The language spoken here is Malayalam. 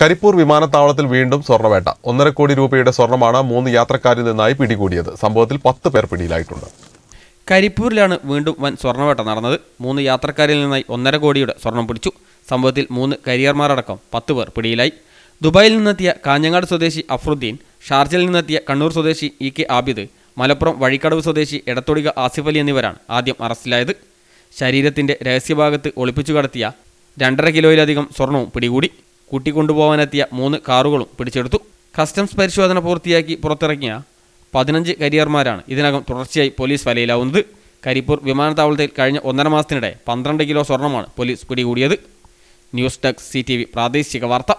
കരിപ്പൂർ വിമാനത്താവളത്തിൽ വീണ്ടും സ്വർണവേട്ട ഒന്നര കോടി രൂപയുടെ സ്വർണമാണ് മൂന്ന് യാത്രക്കാരിൽ നിന്നായി പിടികൂടിയത്. സംഭവത്തിൽ പത്ത് പേർ പിടിയിലായിട്ടുണ്ട്. കരിപ്പൂരിലാണ് വീണ്ടും വൻ സ്വർണവേട്ട നടന്നത്. മൂന്ന് യാത്രക്കാരിൽ നിന്നായി ഒന്നര കോടിയുടെ സ്വർണം പിടിച്ചു. സംഭവത്തിൽ മൂന്ന് കരിയർമാരടക്കം പത്ത് പേർ പിടിയിലായി. ദുബായിൽ നിന്നെത്തിയ കാഞ്ഞങ്ങാട് സ്വദേശി അഫ്രുദ്ദീൻ ഷാർജയിൽ നിന്നെത്തിയ കണ്ണൂർ സ്വദേശി ഇ കെ ആബിദ് മലപ്പുറം വഴിക്കടവ് സ്വദേശി എടത്തൊടിക ആസിഫ് അലി എന്നിവരാണ് ആദ്യം അറസ്റ്റിലായത്. ശരീരത്തിന്റെ രഹസ്യഭാഗത്ത് ഒളിപ്പിച്ചു കടത്തിയ രണ്ടര കിലോയിലധികം സ്വർണവും പിടികൂടി. കൂട്ടിക്കൊണ്ടുപോകാനെത്തിയ മൂന്ന് കാറുകളും പിടിച്ചെടുത്തു. കസ്റ്റംസ് പരിശോധന പൂർത്തിയാക്കി പുറത്തിറങ്ങിയ പതിനഞ്ച് കരിയർമാരാണ് ഇതിനകം തുടർച്ചയായി പോലീസ് വലയിലാവുന്നത്. കരിപ്പൂർ വിമാനത്താവളത്തിൽ കഴിഞ്ഞ ഒന്നര മാസത്തിനിടെ പന്ത്രണ്ട് കിലോ സ്വർണമാണ് പോലീസ് പിടികൂടിയത് ന്യൂസ് ഡെസ്ക് സി പ്രാദേശിക വാർത്ത.